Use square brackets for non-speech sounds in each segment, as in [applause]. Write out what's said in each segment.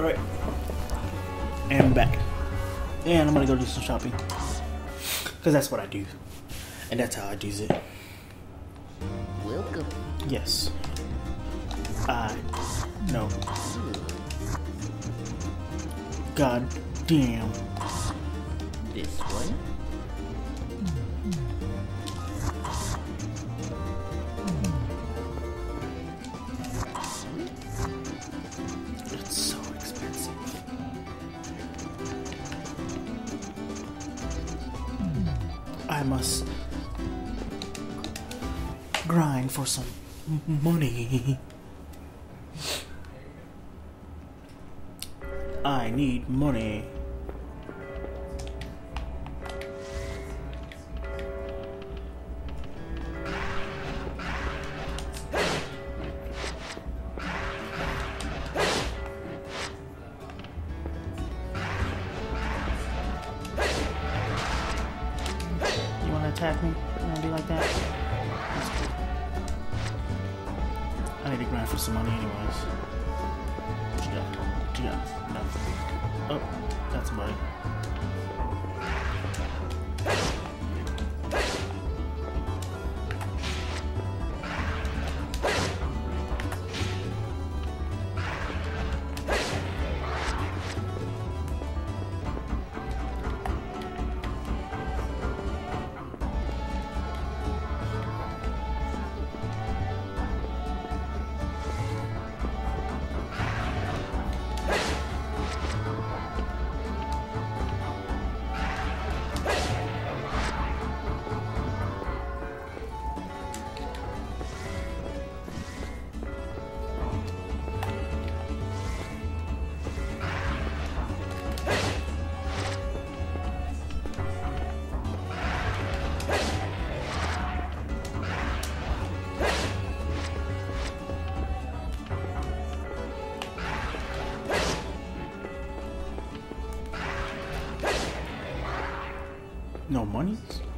Alright. And I'm back. And I'm gonna go do some shopping. Because that's what I do. And that's how I do it. Welcome. Yes. I No. God damn. This one. Some money. I need money. No monies?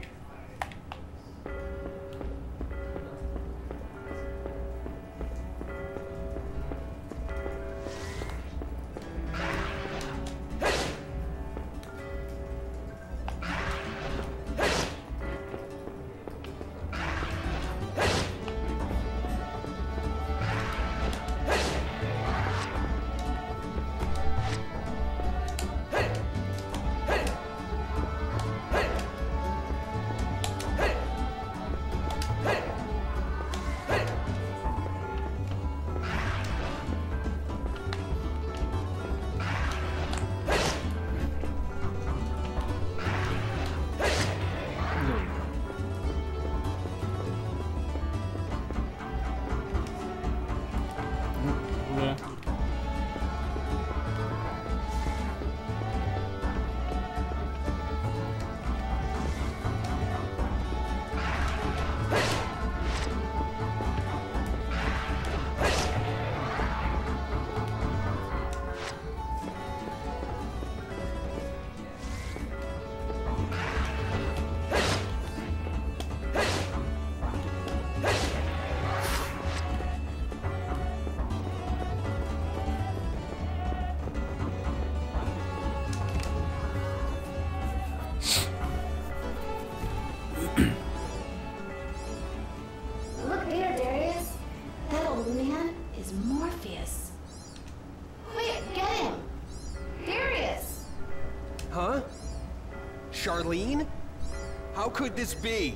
Could this be?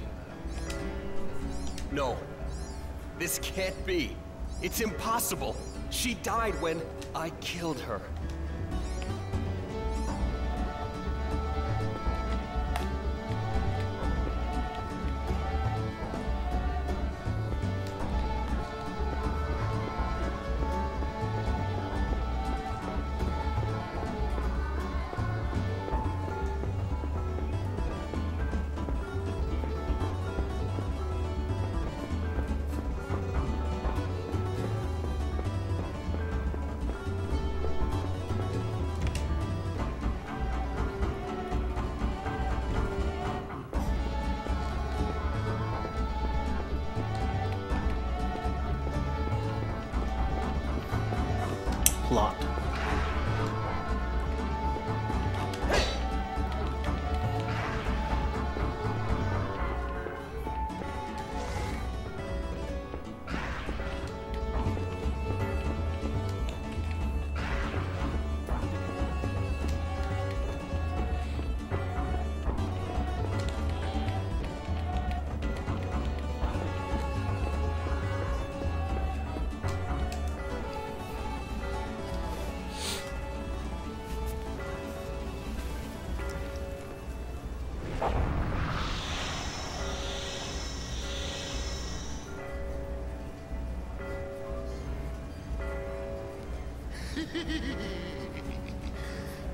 No. This can't be. It's impossible. She died when I killed her. [laughs]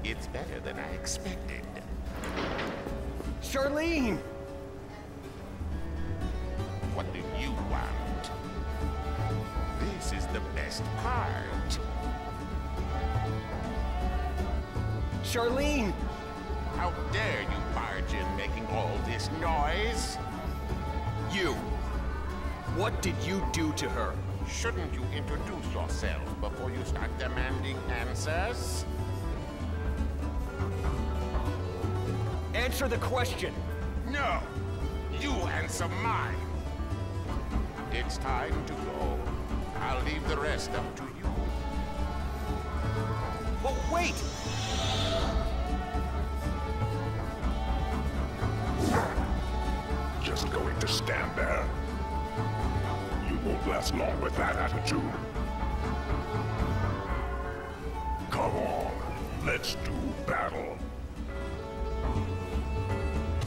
It's better than I expected. Charlene! What do you want? This is the best part. Charlene! How dare you barge in making all this noise? You! What did you do to her? Shouldn't you introduce yourself before you start demanding answers? Answer the question! No! You answer mine! It's time to go. I'll leave the rest up to you. But wait! Just going to stand there. Won't last long with that attitude. Come on, let's do battle.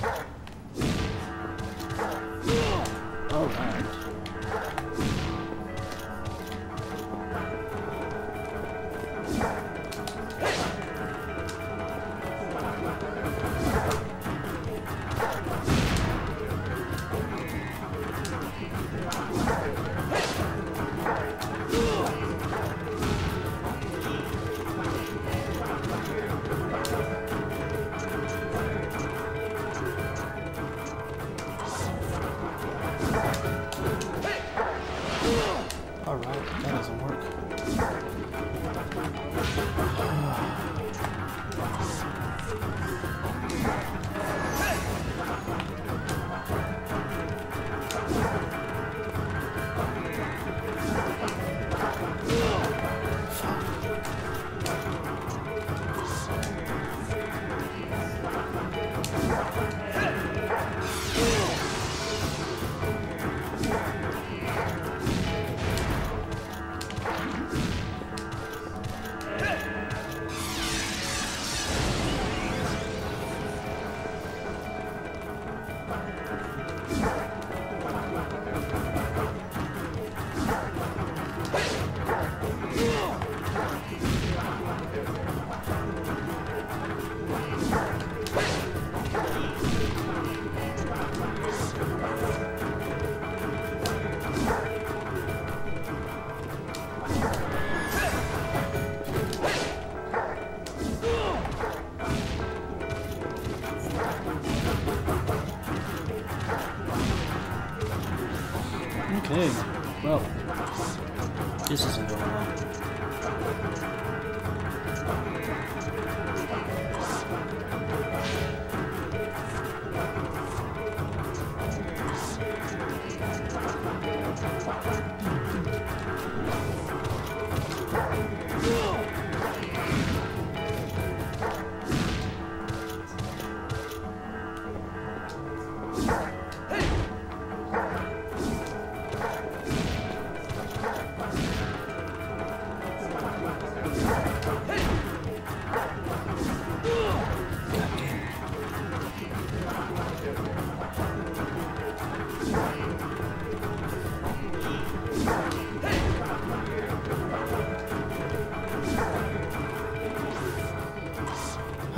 Alright. Alright,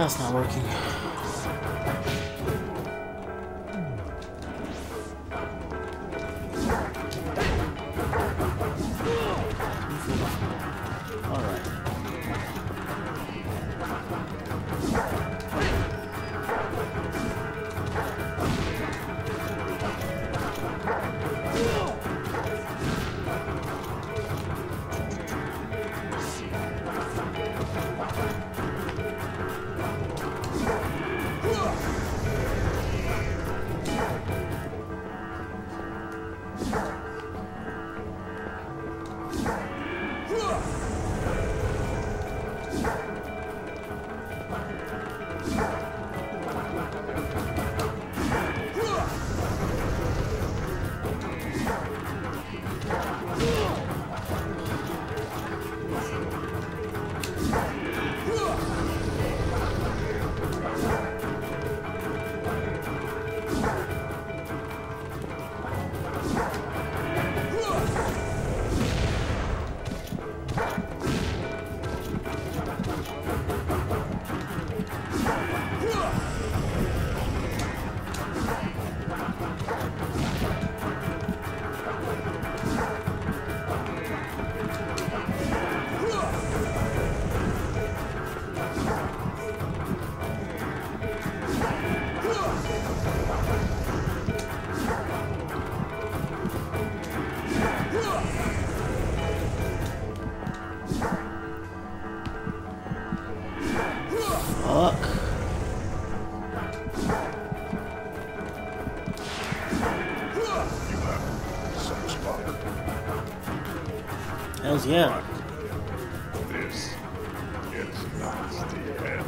That's not working. Yeah. This is not the end.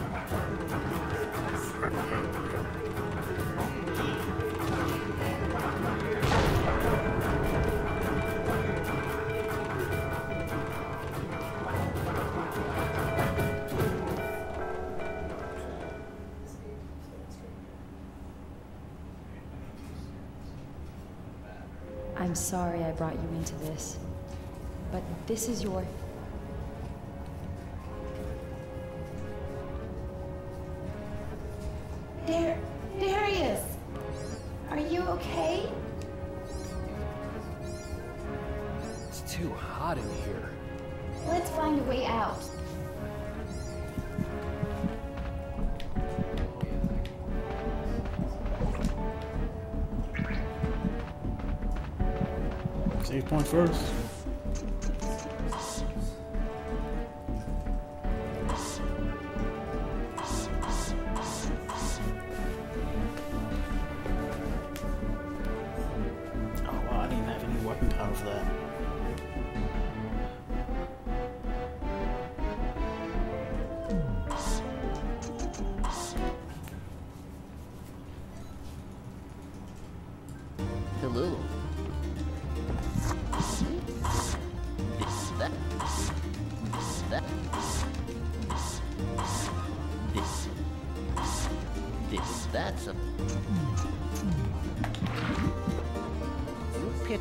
I'm sorry I brought you into this. But this is your. Dar Darius! Are you okay? It's too hot in here. Let's find a way out. Save point first. This, that's a. Look at.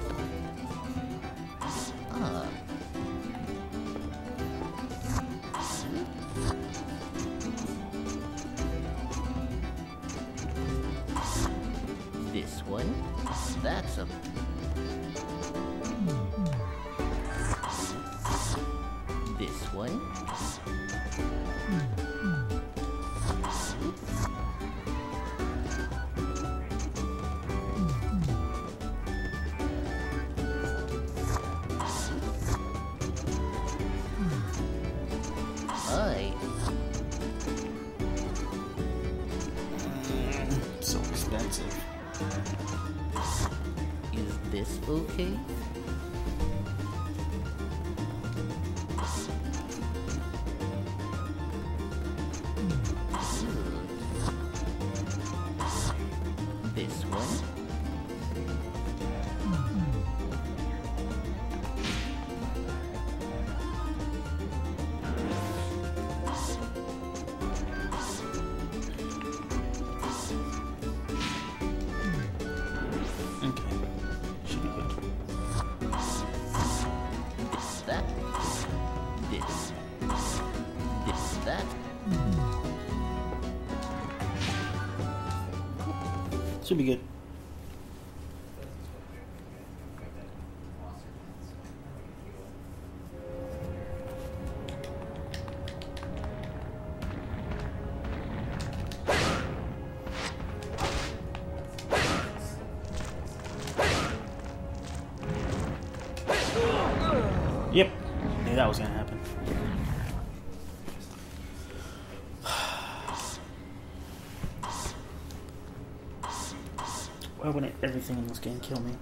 Ah. This one, that's a. expensive. Is this okay? Should be good. Everything in this game kill me?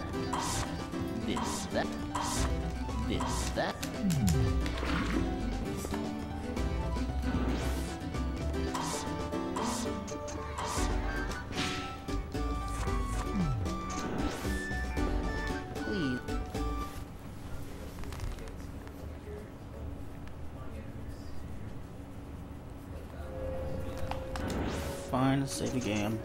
That. This, that. This, that. Fine, save the game.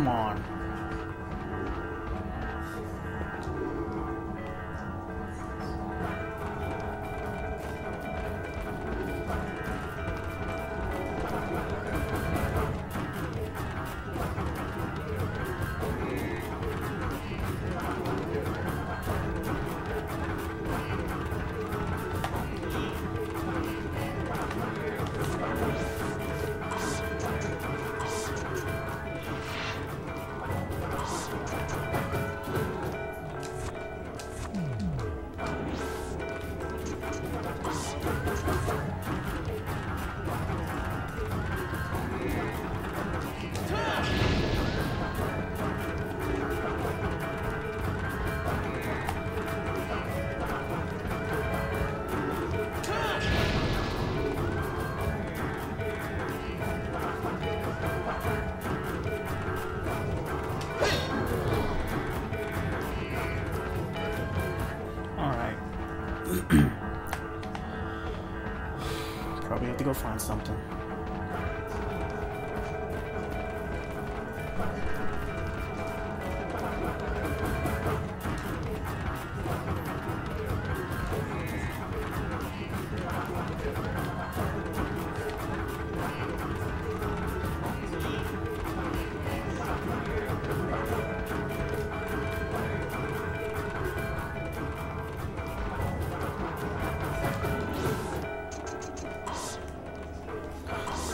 Come on.